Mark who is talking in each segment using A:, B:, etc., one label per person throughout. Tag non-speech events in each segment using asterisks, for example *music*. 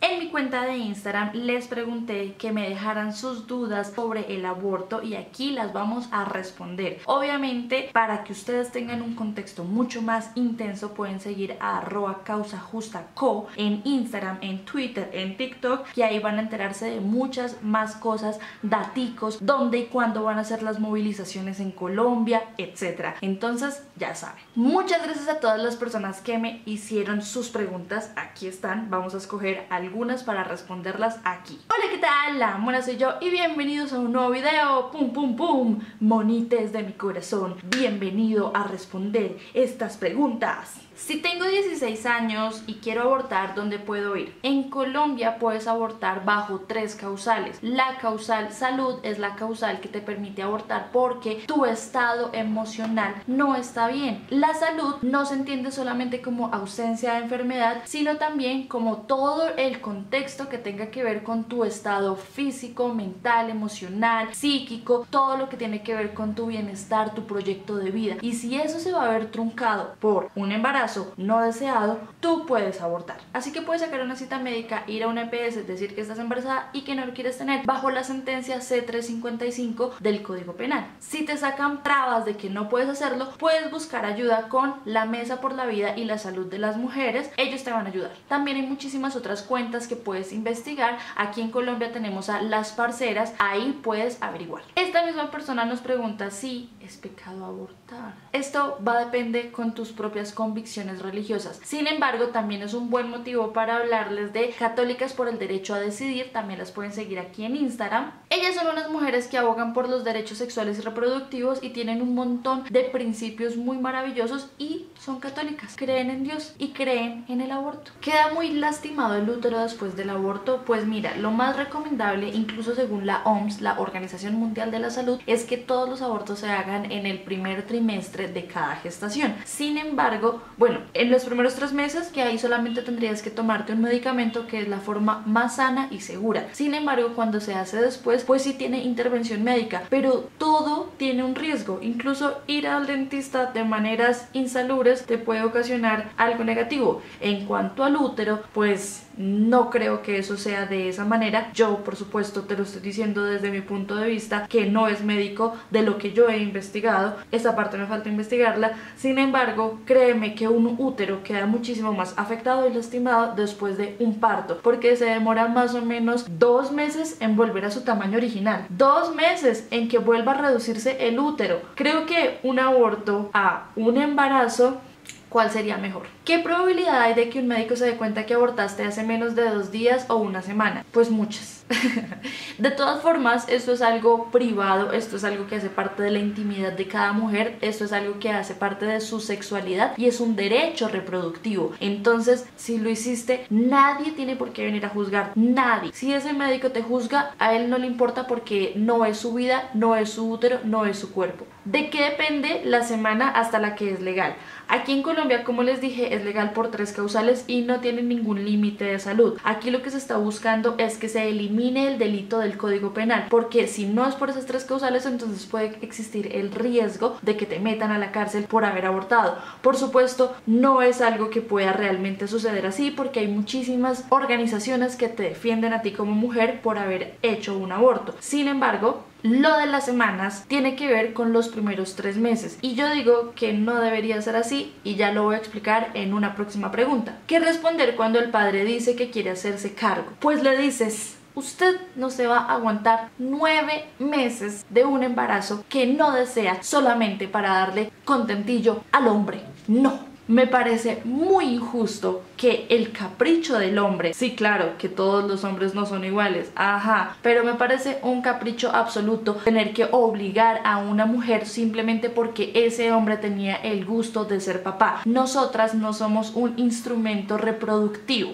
A: En mi cuenta de Instagram les pregunté que me dejaran sus dudas sobre el aborto y aquí las vamos a responder. Obviamente, para que ustedes tengan un contexto mucho más intenso, pueden seguir a arroba causa justa co en Instagram, en Twitter, en TikTok, y ahí van a enterarse de muchas más cosas, daticos, dónde y cuándo van a ser las movilizaciones en Colombia, etc. Entonces, ya saben. Muchas gracias a todas las personas que me hicieron sus preguntas. Aquí están. Vamos a escoger algunas para responderlas aquí. Hola, ¿qué tal? La mona soy yo y bienvenidos a un nuevo video. Pum, pum, pum. Monites de mi corazón. Bienvenido a responder estas preguntas. Si tengo 16 años y quiero abortar, ¿dónde puedo ir? En Colombia puedes abortar bajo tres causales. La causal salud es la causal que te permite abortar porque tu estado emocional no está bien. La salud no se entiende solamente como ausencia de enfermedad, sino también como todo el contexto que tenga que ver con tu estado físico, mental, emocional, psíquico, todo lo que tiene que ver con tu bienestar, tu proyecto de vida. Y si eso se va a ver truncado por un embarazo, no deseado, tú puedes abortar. Así que puedes sacar una cita médica, ir a una EPS, decir que estás embarazada y que no lo quieres tener bajo la sentencia C355 del Código Penal. Si te sacan trabas de que no puedes hacerlo, puedes buscar ayuda con la Mesa por la Vida y la Salud de las Mujeres. Ellos te van a ayudar. También hay muchísimas otras cuentas que puedes investigar. Aquí en Colombia tenemos a Las Parceras. Ahí puedes averiguar. Esta misma persona nos pregunta si es pecado abortar. Esto va a depender con tus propias convicciones religiosas. Sin embargo, también es un buen motivo para hablarles de Católicas por el Derecho a Decidir, también las pueden seguir aquí en Instagram. Ellas son unas mujeres que abogan por los derechos sexuales y reproductivos y tienen un montón de principios muy maravillosos y son católicas, creen en Dios y creen en el aborto. Queda muy lastimado el útero después del aborto, pues mira, lo más recomendable, incluso según la OMS, la Organización Mundial de la Salud, es que todos los abortos se hagan en el primer trimestre de cada gestación. Sin embargo, bueno, bueno, en los primeros tres meses que ahí solamente tendrías que tomarte un medicamento que es la forma más sana y segura. Sin embargo, cuando se hace después, pues sí tiene intervención médica, pero todo tiene un riesgo. Incluso ir al dentista de maneras insalubres te puede ocasionar algo negativo. En cuanto al útero, pues no creo que eso sea de esa manera. Yo, por supuesto, te lo estoy diciendo desde mi punto de vista, que no es médico de lo que yo he investigado. Esa parte me falta investigarla. Sin embargo, créeme que un útero queda muchísimo más afectado y lastimado después de un parto, porque se demora más o menos dos meses en volver a su tamaño original. Dos meses en que vuelva a reducirse el útero. Creo que un aborto a un embarazo ¿cuál sería mejor? ¿Qué probabilidad hay de que un médico se dé cuenta que abortaste hace menos de dos días o una semana? Pues muchas. *laughs* de todas formas, esto es algo privado, esto es algo que hace parte de la intimidad de cada mujer, esto es algo que hace parte de su sexualidad y es un derecho reproductivo. Entonces, si lo hiciste, nadie tiene por qué venir a juzgar, nadie. Si ese médico te juzga, a él no le importa porque no es su vida, no es su útero, no es su cuerpo. ¿De qué depende la semana hasta la que es legal? Aquí en Colombia, como les dije, legal por tres causales y no tiene ningún límite de salud. Aquí lo que se está buscando es que se elimine el delito del Código Penal, porque si no es por esas tres causales, entonces puede existir el riesgo de que te metan a la cárcel por haber abortado. Por supuesto, no es algo que pueda realmente suceder así, porque hay muchísimas organizaciones que te defienden a ti como mujer por haber hecho un aborto. Sin embargo, lo de las semanas tiene que ver con los primeros tres meses y yo digo que no debería ser así y ya lo voy a explicar en una próxima pregunta. ¿Qué responder cuando el padre dice que quiere hacerse cargo? Pues le dices, usted no se va a aguantar nueve meses de un embarazo que no desea solamente para darle contentillo al hombre. No, me parece muy injusto que el capricho del hombre, sí claro, que todos los hombres no son iguales, ajá, pero me parece un capricho absoluto tener que obligar a una mujer simplemente porque ese hombre tenía el gusto de ser papá. Nosotras no somos un instrumento reproductivo.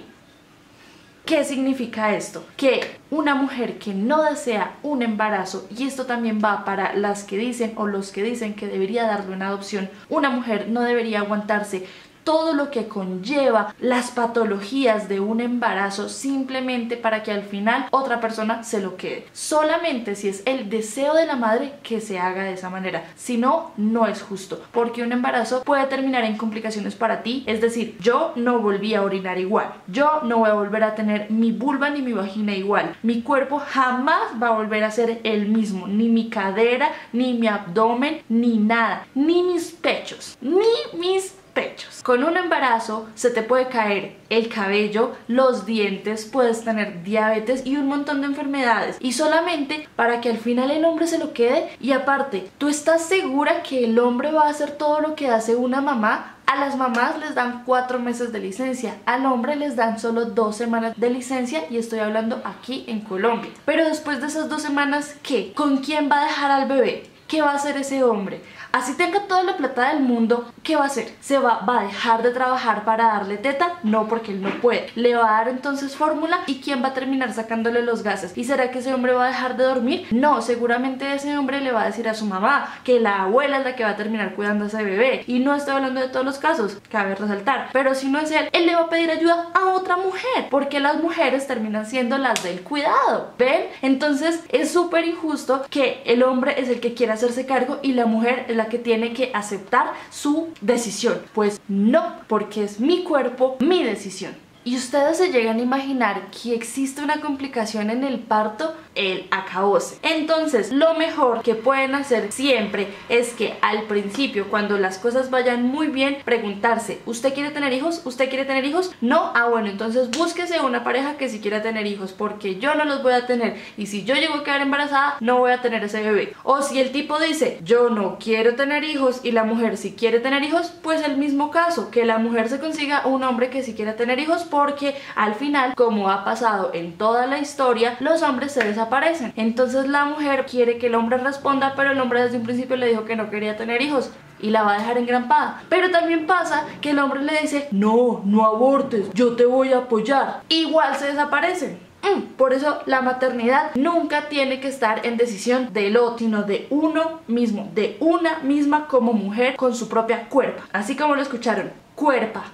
A: ¿Qué significa esto? Que una mujer que no desea un embarazo, y esto también va para las que dicen o los que dicen que debería darle una adopción, una mujer no debería aguantarse todo lo que conlleva las patologías de un embarazo simplemente para que al final otra persona se lo quede. Solamente si es el deseo de la madre que se haga de esa manera. Si no, no es justo, porque un embarazo puede terminar en complicaciones para ti. Es decir, yo no volví a orinar igual. Yo no voy a volver a tener mi vulva ni mi vagina igual. Mi cuerpo jamás va a volver a ser el mismo. Ni mi cadera, ni mi abdomen, ni nada. Ni mis pechos, ni mis pechos. Con un embarazo se te puede caer el cabello, los dientes, puedes tener diabetes y un montón de enfermedades. Y solamente para que al final el hombre se lo quede. Y aparte, ¿tú estás segura que el hombre va a hacer todo lo que hace una mamá? A las mamás les dan cuatro meses de licencia, al hombre les dan solo dos semanas de licencia y estoy hablando aquí en Colombia. Pero después de esas dos semanas, ¿qué? ¿Con quién va a dejar al bebé? ¿Qué va a hacer ese hombre? Así tenga toda la plata del mundo, ¿qué va a hacer? ¿Se va, va, a dejar de trabajar para darle teta? No, porque él no puede. ¿Le va a dar entonces fórmula? ¿Y quién va a terminar sacándole los gases? ¿Y será que ese hombre va a dejar de dormir? No, seguramente ese hombre le va a decir a su mamá que la abuela es la que va a terminar cuidando a ese bebé. Y no estoy hablando de todos los casos, cabe resaltar. Pero si no es él, él le va a pedir ayuda a otra mujer, porque las mujeres terminan siendo las del cuidado. ¿Ven? Entonces es súper injusto que el hombre es el que quiere hacerse cargo y la mujer es la que tiene que aceptar su decisión. Pues no, porque es mi cuerpo, mi decisión. Y ustedes se llegan a imaginar que existe una complicación en el parto, el acabose. Entonces, lo mejor que pueden hacer siempre es que al principio, cuando las cosas vayan muy bien, preguntarse, ¿usted quiere tener hijos? ¿Usted quiere tener hijos? No, ah bueno, entonces búsquese una pareja que si quiera tener hijos, porque yo no los voy a tener. Y si yo llego a quedar embarazada, no voy a tener ese bebé. O si el tipo dice, yo no quiero tener hijos y la mujer si quiere tener hijos, pues el mismo caso, que la mujer se consiga un hombre que si quiera tener hijos porque al final, como ha pasado en toda la historia, los hombres se desaparecen. Entonces la mujer quiere que el hombre responda, pero el hombre desde un principio le dijo que no quería tener hijos y la va a dejar engrampada. Pero también pasa que el hombre le dice, no, no abortes, yo te voy a apoyar. Igual se desaparecen. Mm, por eso la maternidad nunca tiene que estar en decisión del otro, sino de uno mismo, de una misma como mujer con su propia cuerpo. Así como lo escucharon, cuerpa.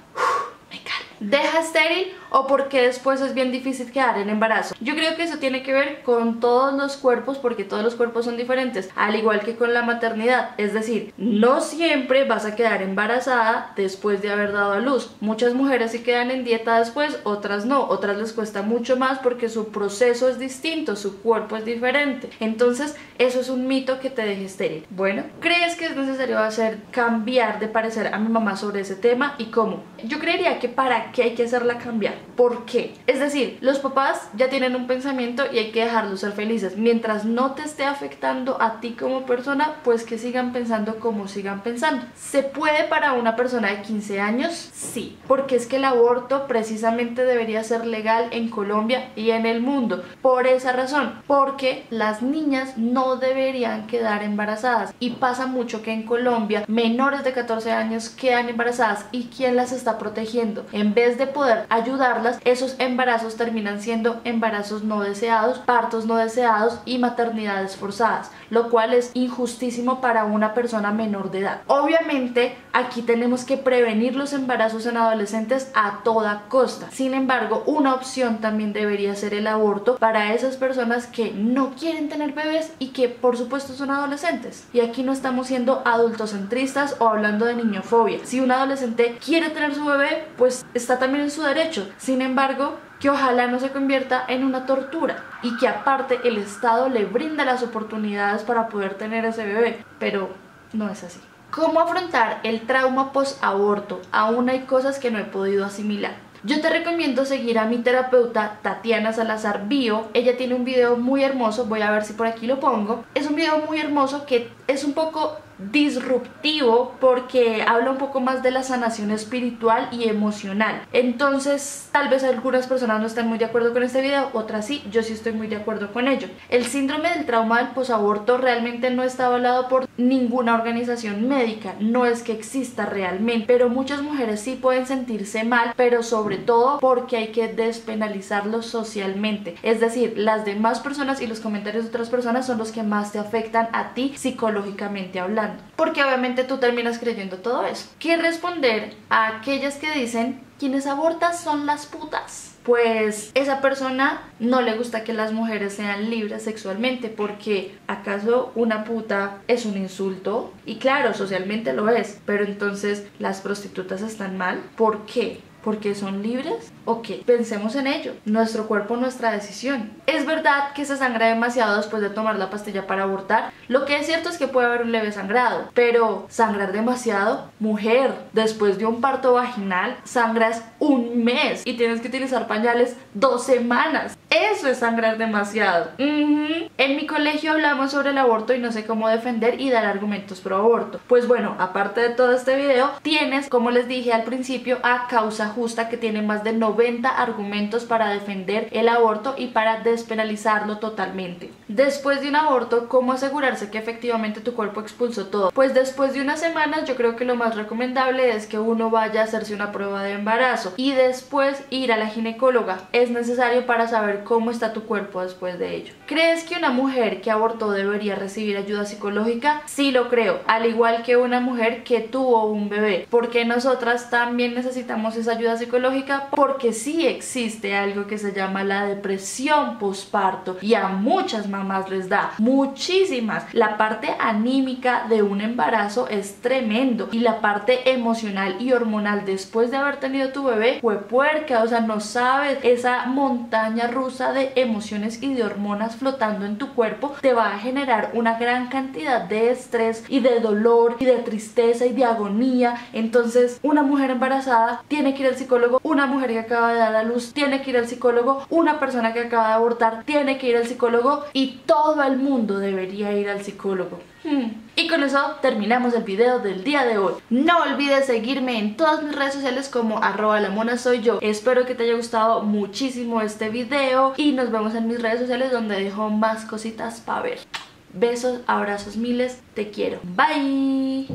A: Deja estéril o porque después es bien difícil quedar en embarazo. Yo creo que eso tiene que ver con todos los cuerpos porque todos los cuerpos son diferentes, al igual que con la maternidad. Es decir, no siempre vas a quedar embarazada después de haber dado a luz. Muchas mujeres sí quedan en dieta después, otras no. Otras les cuesta mucho más porque su proceso es distinto, su cuerpo es diferente. Entonces, eso es un mito que te deje estéril. Bueno, ¿crees que es necesario hacer cambiar de parecer a mi mamá sobre ese tema y cómo? Yo creería que para que hay que hacerla cambiar. ¿Por qué? Es decir, los papás ya tienen un pensamiento y hay que dejarlos ser felices. Mientras no te esté afectando a ti como persona, pues que sigan pensando como sigan pensando. ¿Se puede para una persona de 15 años? Sí, porque es que el aborto precisamente debería ser legal en Colombia y en el mundo. Por esa razón, porque las niñas no deberían quedar embarazadas. Y pasa mucho que en Colombia menores de 14 años quedan embarazadas y ¿quién las está protegiendo? En vez de poder esos embarazos terminan siendo embarazos no deseados, partos no deseados y maternidades forzadas, lo cual es injustísimo para una persona menor de edad. Obviamente, aquí tenemos que prevenir los embarazos en adolescentes a toda costa. Sin embargo, una opción también debería ser el aborto para esas personas que no quieren tener bebés y que por supuesto son adolescentes. Y aquí no estamos siendo adultocentristas o hablando de niñofobia. Si un adolescente quiere tener su bebé, pues está también en su derecho. Sin embargo, que ojalá no se convierta en una tortura y que aparte el Estado le brinda las oportunidades para poder tener ese bebé, pero no es así. ¿Cómo afrontar el trauma post-aborto? Aún hay cosas que no he podido asimilar. Yo te recomiendo seguir a mi terapeuta Tatiana Salazar Bio. Ella tiene un video muy hermoso, voy a ver si por aquí lo pongo. Es un video muy hermoso que es un poco disruptivo porque habla un poco más de la sanación espiritual y emocional. Entonces, tal vez algunas personas no están muy de acuerdo con este video, otras sí, yo sí estoy muy de acuerdo con ello. El síndrome del trauma del posaborto realmente no está avalado por ninguna organización médica, no es que exista realmente, pero muchas mujeres sí pueden sentirse mal, pero sobre todo porque hay que despenalizarlo socialmente. Es decir, las demás personas y los comentarios de otras personas son los que más te afectan a ti psicológicamente hablando. Porque obviamente tú terminas creyendo todo eso. ¿Qué responder a aquellas que dicen quienes abortan son las putas? pues esa persona no le gusta que las mujeres sean libres sexualmente porque acaso una puta es un insulto y claro, socialmente lo es, pero entonces las prostitutas están mal. ¿Por qué? porque son libres? Ok, pensemos en ello. Nuestro cuerpo, nuestra decisión. Es verdad que se sangra demasiado después de tomar la pastilla para abortar. Lo que es cierto es que puede haber un leve sangrado, pero sangrar demasiado, mujer, después de un parto vaginal, sangras un mes y tienes que utilizar pañales dos semanas. Eso es sangrar demasiado. En mi colegio hablamos sobre el aborto y no sé cómo defender y dar argumentos pro aborto. Pues bueno, aparte de todo este video, tienes, como les dije al principio, a causa justa que tiene más de 90 argumentos para defender el aborto y para despenalizarlo totalmente. Después de un aborto, ¿cómo asegurarse que efectivamente tu cuerpo expulsó todo? Pues después de unas semanas yo creo que lo más recomendable es que uno vaya a hacerse una prueba de embarazo y después ir a la ginecóloga. Es necesario para saber cómo está tu cuerpo después de ello. ¿Crees que una mujer que abortó debería recibir ayuda psicológica? Sí lo creo, al igual que una mujer que tuvo un bebé, porque nosotras también necesitamos esa ayuda psicológica porque sí existe algo que se llama la depresión postparto y a muchas mamás les da muchísimas. La parte anímica de un embarazo es tremendo y la parte emocional y hormonal después de haber tenido tu bebé fue puerca, o sea, no sabes esa montaña rusa de emociones y de hormonas flotando en tu cuerpo te va a generar una gran cantidad de estrés y de dolor y de tristeza y de agonía. Entonces, una mujer embarazada tiene que ir al psicólogo, una mujer que acaba de dar a luz tiene que ir al psicólogo, una persona que acaba de abortar tiene que ir al psicólogo y todo el mundo debería ir al psicólogo. Hmm. Y con eso terminamos el video del día de hoy. No olvides seguirme en todas mis redes sociales como arroba la mona soy yo. Espero que te haya gustado muchísimo este video y nos vemos en mis redes sociales donde dejo más cositas para ver. Besos, abrazos miles, te quiero. Bye.